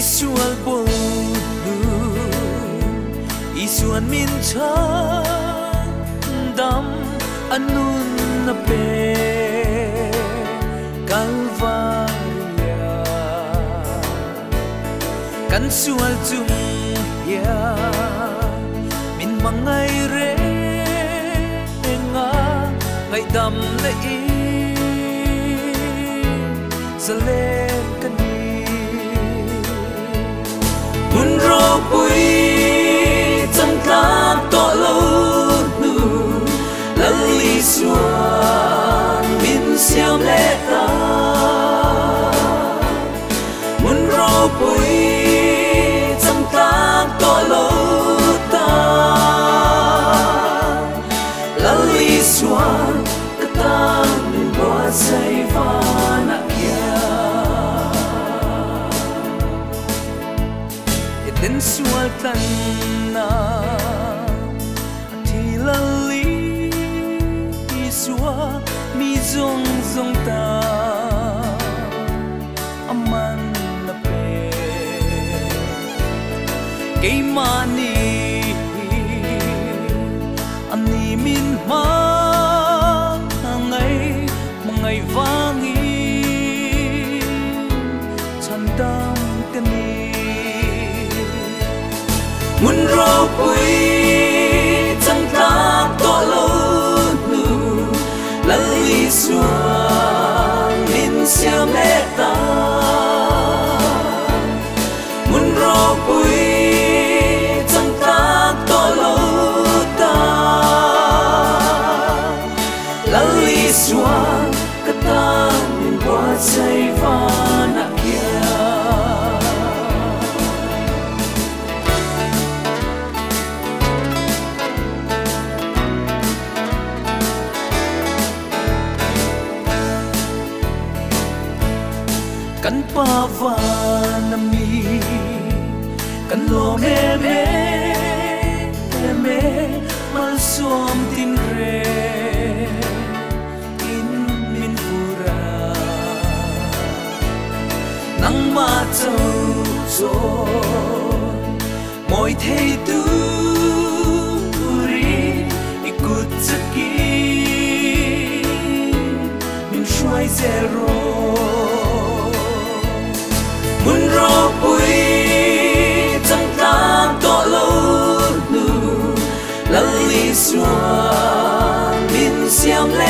isu album isu an min cha dam anun na pe calvaria kan su al zum ya min mangai re nga ngai dam le i sale mun ro pui cham ta to lo nu la li suan min siam le ta mun ro pui den sual tan na mi zong zong ta aman na pe kei mani ani min ma mun ro pui chẳng ta to lơ nu la li xua min sia mẹ ta. Mun ro pui chẳng ta to lơ ta. La li xua ka ta min qua say 바바나미 간로메메 에메 말수엄 딘레 인민부라 낭마저조 모이테이두리 이굿즈기 민슈아이제로 xua min xem lên